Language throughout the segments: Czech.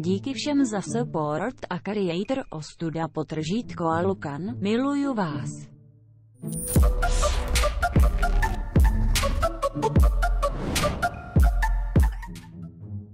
Díky všem za support a creator ostuda potržítko a Lukan, miluju vás.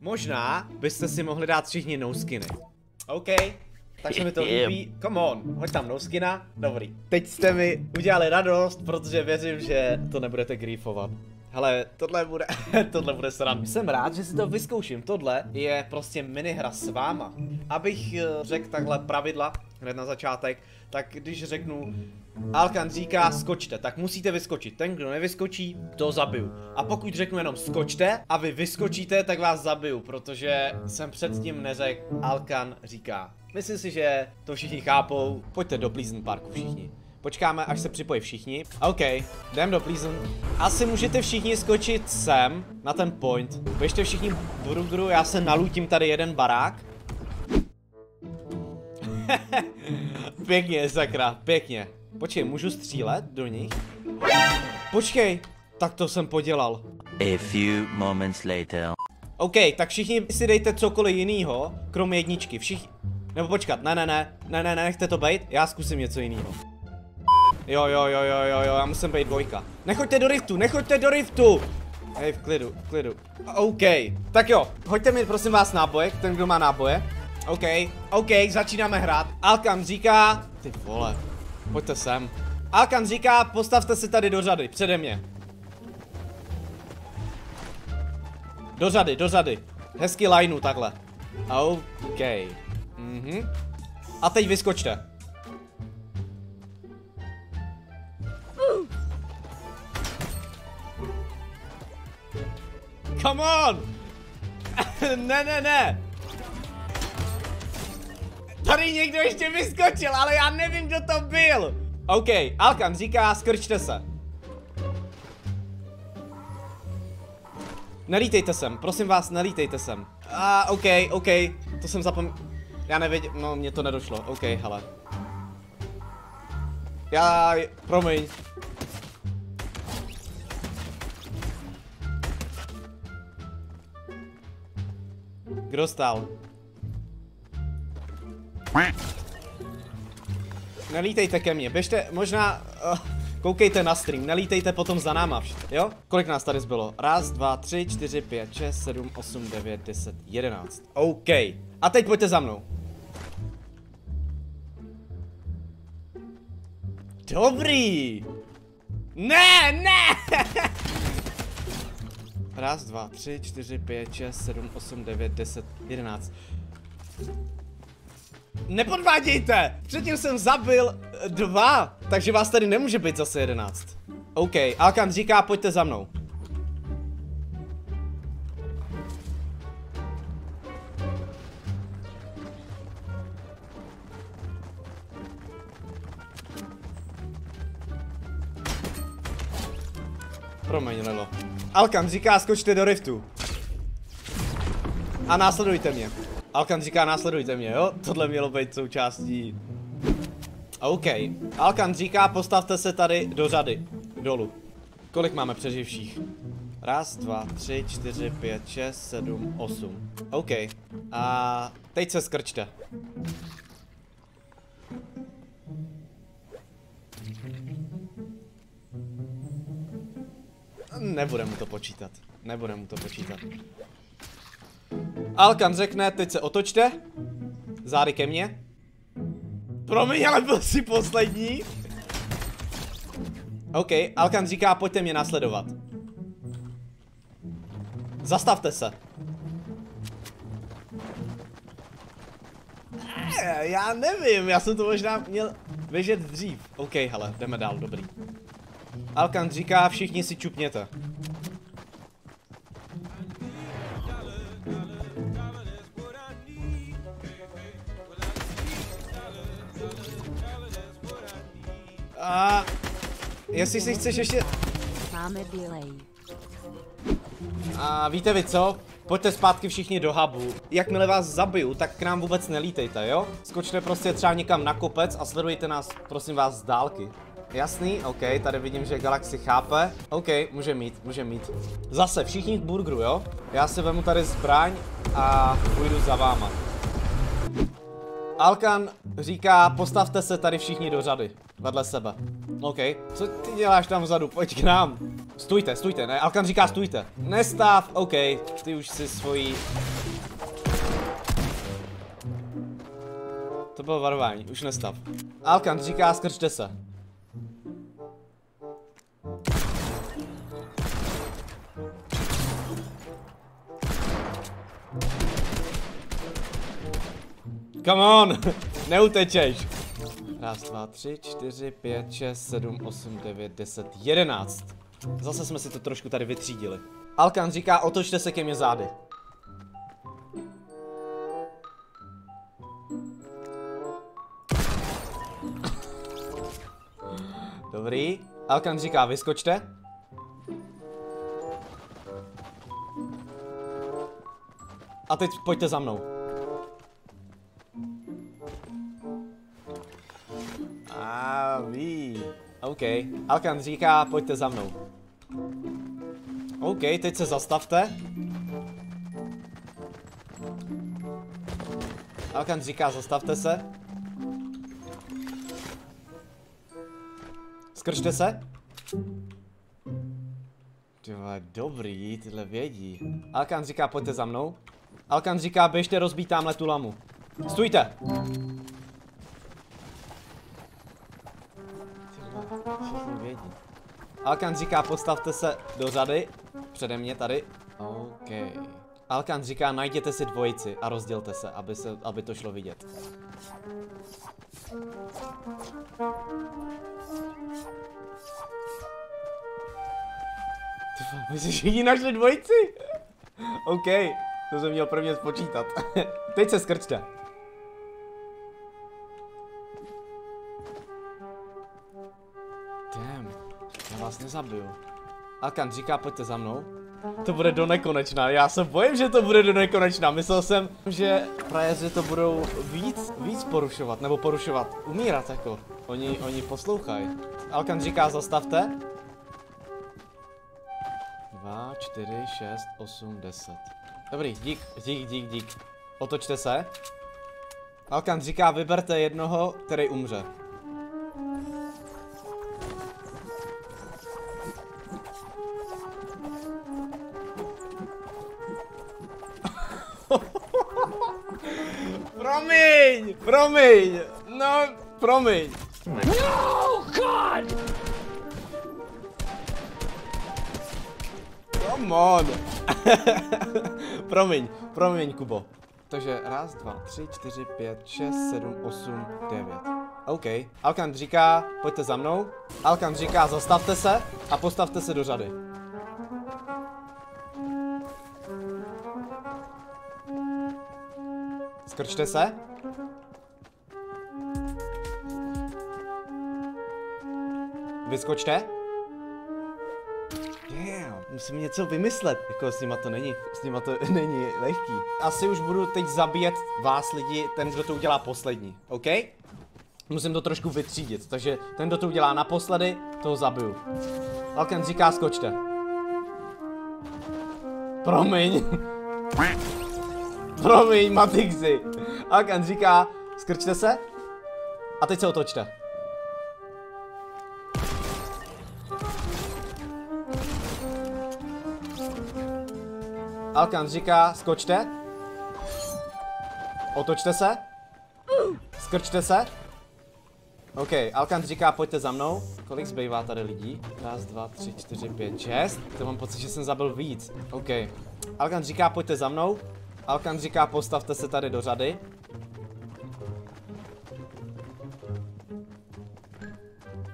Možná byste si mohli dát všichni no skiny. OK, tak se mi to líbí. Come on, hoď tam no skina. Dobrý. Teď jste mi udělali radost, protože věřím, že to nebudete griefovat. Hele, tohle bude, tohle bude sran. Jsem rád, že si to vyzkouším. Tohle je prostě minihra s váma. Abych eh, řekl takhle pravidla hned na začátek, tak když řeknu Alkan říká skočte, tak musíte vyskočit. Ten, kdo nevyskočí, to zabiju. A pokud řeknu jenom skočte a vy vyskočíte, tak vás zabiju, protože jsem předtím neřekl Alkan říká. Myslím si, že to všichni chápou. Pojďte do Pleasant Parku všichni. Počkáme, až se připojí všichni. OK, jdem do Pleasant. Asi můžete všichni skočit sem, na ten point. Běžte všichni burgeru, já se nalutím tady jeden barák. pěkně, sakra, pěkně. Počkej, můžu střílet do nich? Počkej, tak to jsem podělal. A few moments later. OK, tak všichni si dejte cokoliv jinýho, kromě jedničky. Všichni... Nebo počkat, ne, ne, ne, ne, ne, ne, nechte to být, já zkusím něco jiného. Jo, jo, jo, jo, jo, jo, já musím být dvojka. Nechoďte do riftu, nechoďte do riftu! Hej, v klidu, v klidu. OK, tak jo, hoďte mi prosím vás náboje, ten kdo má náboje. OK, OK, začínáme hrát. Alkan říká, ty vole, pojďte sem. Alkan říká, postavte se tady do řady, přede mě. Do řady, do řady. Hezky lineu takhle. OK. Mhm. A teď vyskočte. Come on! ne, ne, ne! Tady někdo ještě vyskočil, ale já nevím, kdo to byl! OK, Alkan říká, skrčte se. Nelítejte sem, prosím vás, nelítejte sem. A, OK, OK, to jsem zapom... Já nevěděl, no, mně to nedošlo, OK, hele. Já, promiň. Kdo stál? Nelítejte ke mně, běžte, možná, uh, koukejte na stream, nelítejte potom za náma, jo? Kolik nás tady zbylo? Raz, dva, tři, čtyři, pět, šest, sedm, osm, devět, deset, jedenáct. OK. A teď pojďte za mnou. Dobrý! Ne, ne! Raz, dva, tři, čtyři, pět, šest, sedm, osm, devět, deset, jedenáct. Nepodvádějte! Předtím jsem zabil dva, takže vás tady nemůže být zase jedenáct. OK, Alkan říká, pojďte za mnou. Alkan říká, skočte do riftu. A následujte mě. Alkan říká, následujte mě, jo? Tohle mělo být součástí. OK. Alkan říká, postavte se tady do řady. Dolů. Kolik máme přeživších? Raz, dva, tři, čtyři, pět, šest, sedm, osm. OK. A teď se skrčte. Nebude mu to počítat. Nebude mu to počítat. Alkan řekne, teď se otočte. Zády ke mně. Promiň, ale byl si poslední. OK, Alkan říká, pojďte mě následovat. Zastavte se. Eh, já nevím, já jsem to možná měl běžet dřív. OK, hele, jdeme dál, dobrý. Alkan říká, všichni si čupněte. A jestli si chceš ještě... Máme delay. A víte vy co? Pojďte zpátky všichni do hubu. Jakmile vás zabiju, tak k nám vůbec nelítejte, jo? Skočte prostě třeba někam na kopec a sledujte nás, prosím vás, z dálky. Jasný, OK, tady vidím, že Galaxy chápe. OK, může mít, může mít. Zase, všichni k burgeru, jo? Já si vemu tady zbraň a půjdu za váma. Alkan říká, postavte se tady všichni do řady. Vedle sebe. OK. Co ty děláš tam vzadu? Pojď k nám. Stůjte, stůjte, ne? Alkan říká stůjte. Nestav, OK. Ty už si svojí... To bylo varování, už nestav. Alkan říká, skrčte se. Come on, neutečeš. Raz, dva, tři, čtyři, pět, šest, sedm, osm, devět, deset, jedenáct. Zase jsme si to trošku tady vytřídili. Alkan říká, otočte se ke mně zády. Dobrý. Alkan říká, vyskočte. A teď pojďte za mnou. OK. Alkan říká, pojďte za mnou. OK, teď se zastavte. Alkan říká, zastavte se. Skrčte se. Tyhle, dobrý, tyhle vědí. Alkan říká, pojďte za mnou. Alkan říká, běžte rozbít tamhle tu lamu. Stůjte! Alkan říká, postavte se do řady. Přede mě tady. OK. Alkan říká, najděte si dvojici a rozdělte se, aby, se, aby to šlo vidět. Ty vole, My si všichni našli dvojici? OK, to jsem měl prvně spočítat. Teď se skrčte. Nezabiju. Alkan říká, pojďte za mnou. To bude do nekonečna, já se bojím, že to bude do nekonečna. Myslel jsem, že frajeři to budou víc, víc porušovat, nebo porušovat, umírat jako. Oni, oni poslouchají. Alkan říká, zastavte. 2, 4, 6, 8, 10. Dobrý, dík, dík, dík, dík. Otočte se. Alkan říká, vyberte jednoho, který umře. promiň, promiň, no, promiň. No, God! Come on. promiň, promiň, Kubo. Takže raz, dva, tři, čtyři, pět, šest, sedm, osm, devět. OK. Alkan říká, pojďte za mnou. Alkan říká, zastavte se a postavte se do řady. Skrčte se. Vyskočte. Damn, musím něco vymyslet. Jako s nima to není, s nima to není lehký. Asi už budu teď zabíjet vás lidi, ten, kdo to udělá poslední, OK? Musím to trošku vytřídit, takže ten, kdo to udělá naposledy, toho zabiju. Alken říká, skočte. Promiň. Promiň, Matixi. Alken říká, skrčte se. A teď se otočte. Alkan říká, skočte. Otočte se. Skrčte se. OK, Alkan říká, pojďte za mnou. Kolik zbývá tady lidí? Raz, dva, tři, čtyři, pět, šest. To mám pocit, že jsem zabil víc. OK. Alkan říká, pojďte za mnou. Alkan říká, postavte se tady do řady.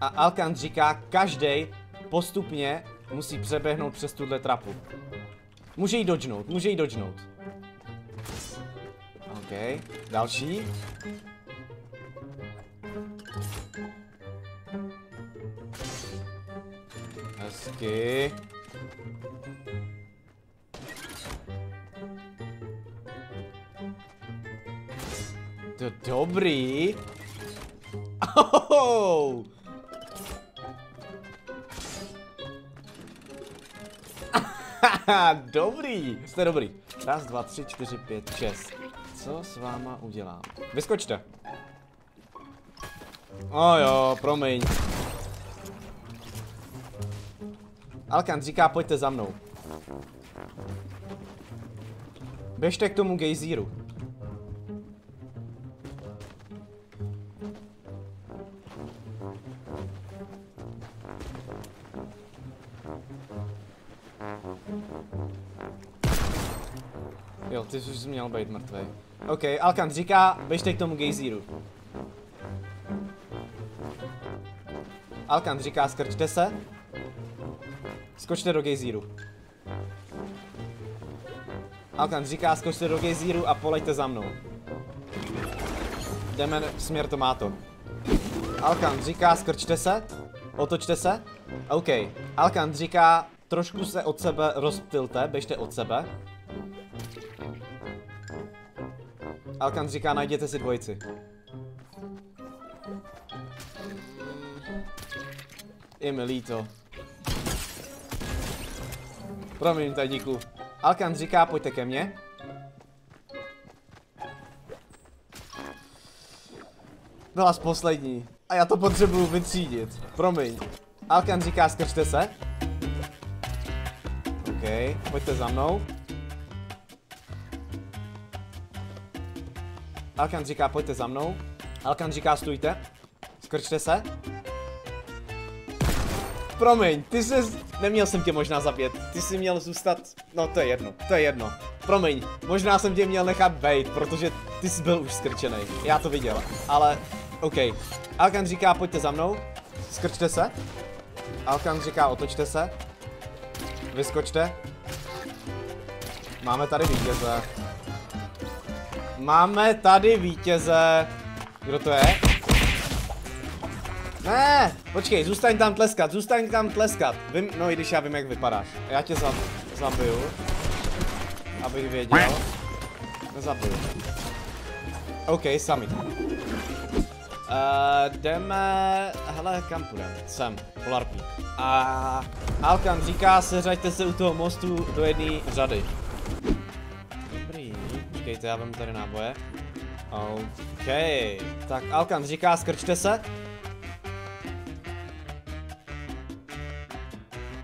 A Alkan říká, každý postupně musí přeběhnout přes tuhle trapu. Může jí dodžnout, může jí dodžnout. OK, další. Hezky. to dobrý. Ohoho. dobrý, jste dobrý. Raz, dva, tři, čtyři, pět, šest. Co s váma udělám? Vyskočte. O oh jo, promiň. Alkan říká, pojďte za mnou. Běžte k tomu gejzíru. Jo, ty jsi už měl být mrtvý. OK, Alkan říká, běžte k tomu gejzíru. Alkan říká, skrčte se. Skočte do gejzíru. Alkan říká, skočte do gejzíru a polejte za mnou. Jdeme směr tomáto. Alkan říká, skrčte se. Otočte se. OK. Alkan říká, trošku se od sebe rozptilte, běžte od sebe. Alkan říká, najděte si dvojici. Je mi líto. Promiň, tajníku. Alkan říká, pojďte ke mně. Byla z poslední. A já to potřebuju vytřídit. Promiň. Alkan říká, skrčte se. OK, pojďte za mnou. Alkan říká, pojďte za mnou. Alkan říká, stůjte. Skrčte se. Promiň, ty jsi... Neměl jsem tě možná zabít. Ty jsi měl zůstat... No, to je jedno. To je jedno. Promiň, možná jsem tě měl nechat bejt, protože ty jsi byl už skrčený. Já to viděl. Ale... OK. Alkan říká, pojďte za mnou. Skrčte se. Alkan říká, otočte se. Vyskočte. Máme tady vítěze. Máme tady vítěze. Kdo to je? Ne, počkej, zůstaň tam tleskat, zůstaň tam tleskat. Vím, no i když já vím, jak vypadáš. Já tě za, zabiju. Abych věděl. Nezabiju. OK, sami. Uh, jdeme, hele, kam půjdeme? Sem, Polarpí. A Alkan říká, seřaďte se u toho mostu do jedné řady. Počkejte, já vemu tady náboje. OK, tak Alkan říká, skrčte se.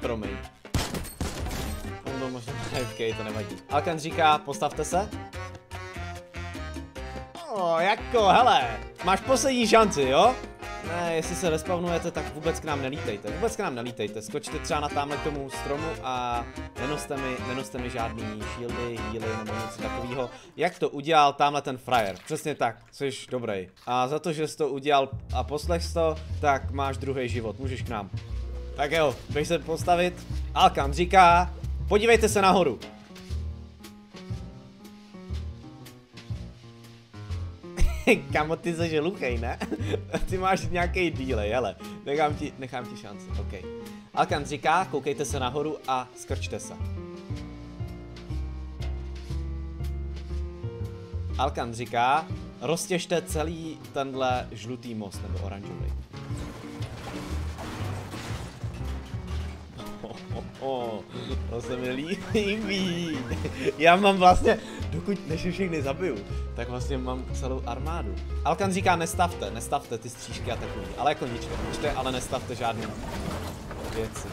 Promiň. On byl možná AFK, to nevadí. Alkan říká, postavte se. O, jako, hele, máš poslední šanci, jo? Ne, jestli se respawnujete, tak vůbec k nám nelítejte. Vůbec k nám nelítejte. Skočte třeba na tamhle k tomu stromu a nenoste mi, nenoste mi žádný shieldy, healy nebo něco takového. Jak to udělal tamhle ten frajer? Přesně tak, jsi dobrý. A za to, že jsi to udělal a poslech to, tak máš druhý život, můžeš k nám. Tak jo, běž se postavit. Alkan říká, podívejte se nahoru. Kamo, ty jsi luchej, ne? ty máš nějaký díle, hele. Nechám ti, nechám ti šanci, ok. Alkan říká, koukejte se nahoru a skrčte se. Alkan říká, roztěžte celý tenhle žlutý most, nebo oranžový. Oh, to se mi líbí. Já mám vlastně, dokud než je všechny zabiju, tak vlastně mám celou armádu. Alkan říká nestavte, nestavte ty střížky a takový, ale jako ničte, ničte, ale nestavte žádný věci.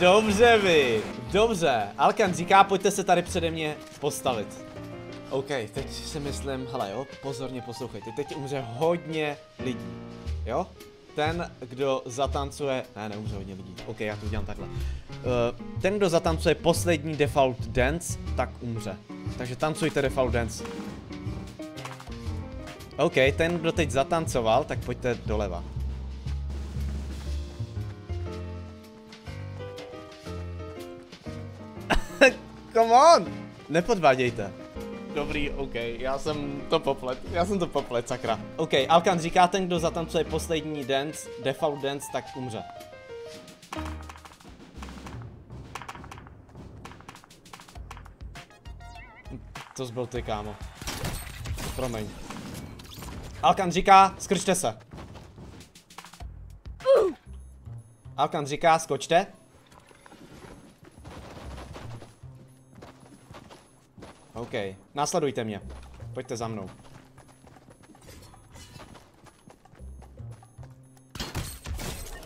Dobře vy, dobře. Alkan říká, pojďte se tady přede mě postavit. OK, teď si myslím, hele jo, pozorně poslouchejte, teď umře hodně lidí, jo? Ten, kdo zatancuje, ne, neumře hodně lidí, ok, já to udělám takhle. Uh, ten, kdo zatancuje poslední default dance, tak umře. Takže tancujte default dance. OK, ten, kdo teď zatancoval, tak pojďte doleva. Come on! Nepodvádějte. Dobrý, OK, já jsem to poplet, já jsem to poplet, sakra. OK, Alkan říká, ten, kdo zatancuje poslední dance, default dance, tak umře. To zbyl ty, kámo. Promiň. Alkan říká, skrčte se. Alkan říká, skočte. OK, následujte mě. Pojďte za mnou.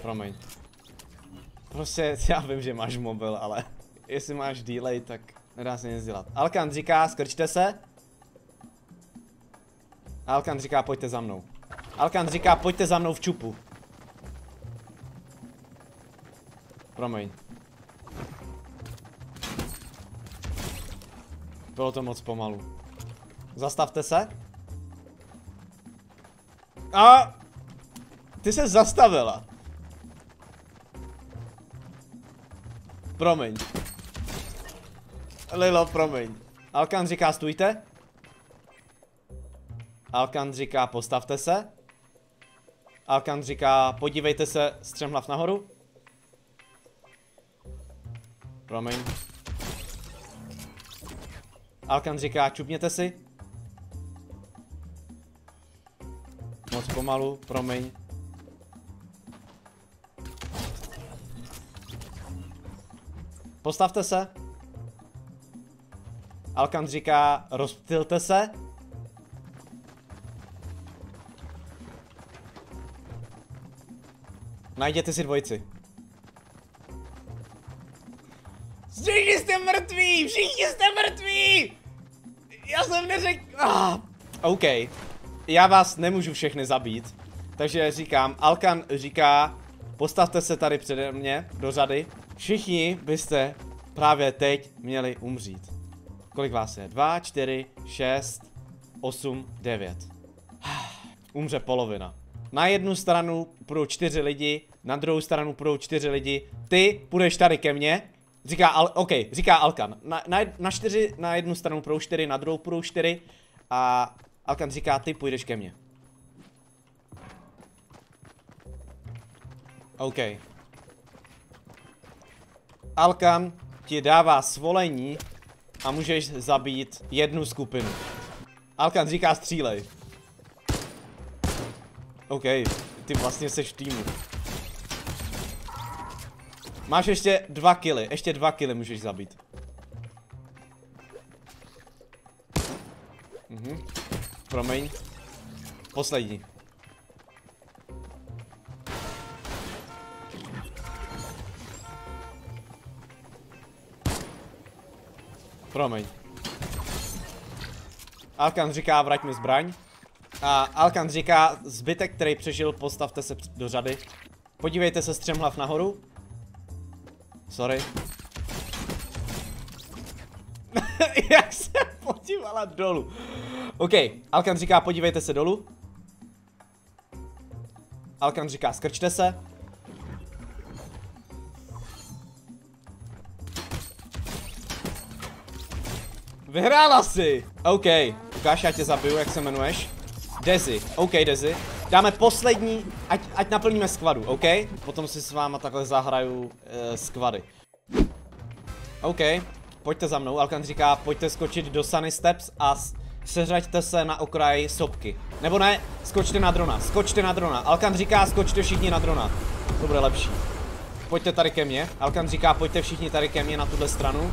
Promiň. Prostě já vím, že máš mobil, ale jestli máš delay, tak nedá se nic dělat. Alkan říká, skrčte se. Alkan říká, pojďte za mnou. Alkan říká, pojďte za mnou v čupu. Promiň. Bylo to moc pomalu. Zastavte se. A... Ty se zastavila. Promiň. Lilo, promiň. Alkan říká stůjte. Alkan říká postavte se. Alkan říká podívejte se střemhlav nahoru. Promiň. Alkan říká čupněte si. Moc pomalu, promiň. Postavte se. Alkan říká, rozptylte se. Najděte si dvojici. Všichni jste mrtví! Všichni jste mrtví! Jsem neřekl... Ah, OK. Já vás nemůžu všechny zabít. Takže říkám, Alkan říká, postavte se tady přede mě, do řady. Všichni byste právě teď měli umřít. Kolik vás je? 2, 4, 6, 8, 9. Umře polovina. Na jednu stranu půjdou čtyři lidi, na druhou stranu půjdou čtyři lidi. Ty půjdeš tady ke mně. Říká, Al OK, říká Alkan. Na, na, na čtyři, na jednu stranu půjdou čtyři, na druhou půjdou čtyři. A Alkan říká, ty půjdeš ke mně. OK. Alkan ti dává svolení a můžeš zabít jednu skupinu. Alkan říká střílej. OK, ty vlastně seš v týmu. Máš ještě dva kily, ještě dva kily můžeš zabít. Mhm. Promiň. Poslední. Promiň. Alkan říká, vrať mi zbraň. A Alkan říká, zbytek, který přežil, postavte se do řady. Podívejte se střemhlav nahoru. Sorry. Jak se podívala dolů. OK, Alkan říká, podívejte se dolů. Alkan říká, skrčte se. Vyhrála si! OK, ukáž, já tě zabiju, jak se jmenuješ. Dezi, OK Dezi. Dáme poslední, ať, ať naplníme skvadu, OK? Potom si s váma takhle zahraju uh, skvady. OK, pojďte za mnou, Alkan říká, pojďte skočit do Sunny Steps a seřaďte se na okraj sopky. Nebo ne, skočte na drona, skočte na drona. Alkan říká, skočte všichni na drona. To bude lepší. Pojďte tady ke mně. Alkan říká, pojďte všichni tady ke mně na tuhle stranu.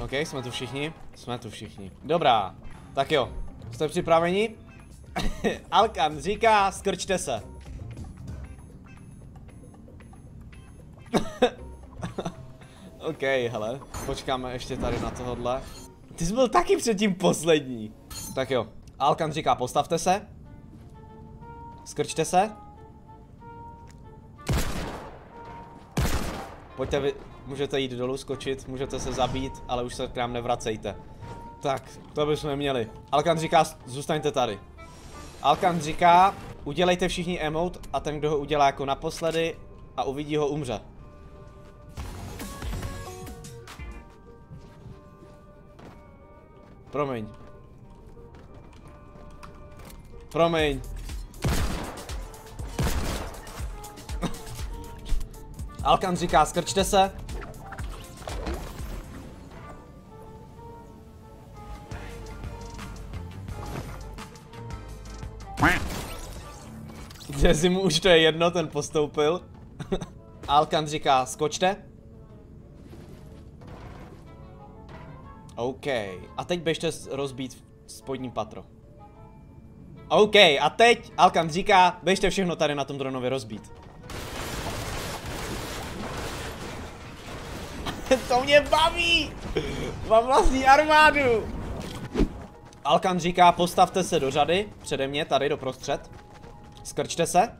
OK, jsme tu všichni. Jsme tu všichni. Dobrá. Tak jo. Jste připraveni? Alkan říká, skrčte se. OK, hele. Počkáme ještě tady na tohle. Ty jsi byl taky předtím poslední. Tak jo. Alkan říká, postavte se. Skrčte se. Pojďte vy, můžete jít dolů, skočit, můžete se zabít, ale už se k nám nevracejte. Tak, to bychom měli. Alkan říká, zůstaňte tady. Alkan říká, udělejte všichni emote a ten, kdo ho udělá jako naposledy a uvidí ho, umře. Promiň. Promiň. Alkan říká, skrčte se. Jezi mu už to je jedno, ten postoupil. Alkan říká, skočte. OK. A teď běžte rozbít spodní patro. OK, a teď Alkan říká, běžte všechno tady na tom dronově rozbít. to mě baví! Mám vlastní armádu! Alkan říká, postavte se do řady, přede mě, tady doprostřed. Skrčte se.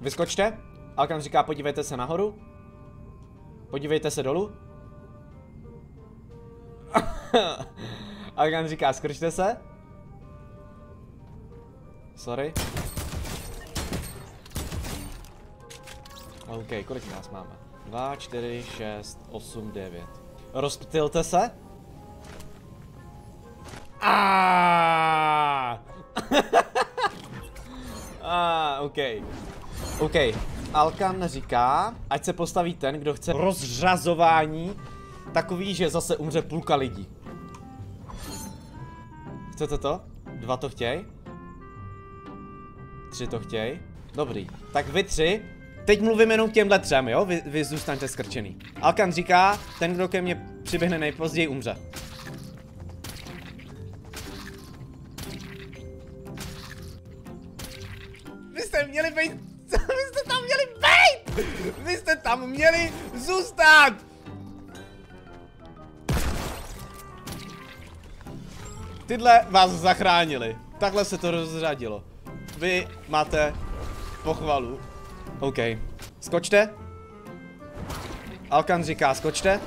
Vyskočte. Alkan říká, podívejte se nahoru. Podívejte se dolů. Alkan říká, skrčte se. Sorry. OK, kolik nás máme? 2, 4, 6, 8, 9. Rozptylte se. Ah! ah, OK. OK. Alkan říká, ať se postaví ten, kdo chce rozřazování, takový, že zase umře půlka lidí. Chcete to? Dva to chtěj? Tři to chtěj? Dobrý. Tak vy tři, teď mluvím jenom k těmhle třem, jo? Vy, vy zůstaňte skrčený. Alkan říká, ten, kdo ke mně přiběhne nejpozději, umře. Měli zůstat! Tyhle vás zachránili. Takhle se to rozřadilo. Vy máte pochvalu. OK. Skočte. Alkan říká, skočte.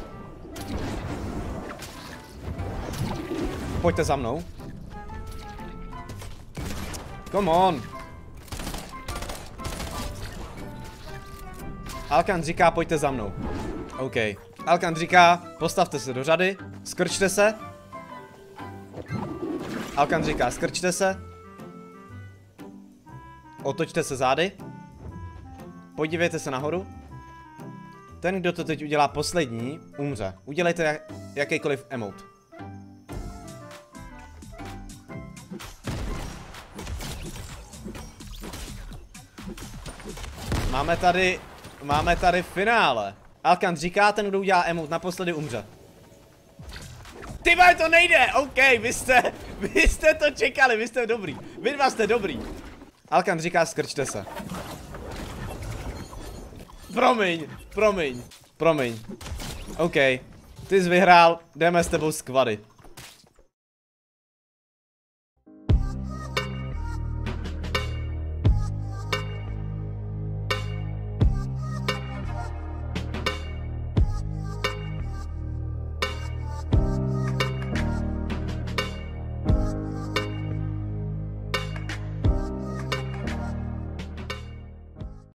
Pojďte za mnou. Come on. Alkan říká, pojďte za mnou. OK. Alkan říká, postavte se do řady, skrčte se. Alkan říká, skrčte se. Otočte se zády. Podívejte se nahoru. Ten, kdo to teď udělá poslední, umře. Udělejte jak, jakýkoliv emote. Máme tady, máme tady finále. Alkan říká, ten, kdo udělá emote, naposledy umře. Ty vole, to nejde, OK, vy jste, vy jste to čekali, vy jste dobrý. Vy dva jste dobrý. Alkan říká, skrčte se. Promiň, promiň, promiň. OK, ty jsi vyhrál, jdeme s tebou skvady.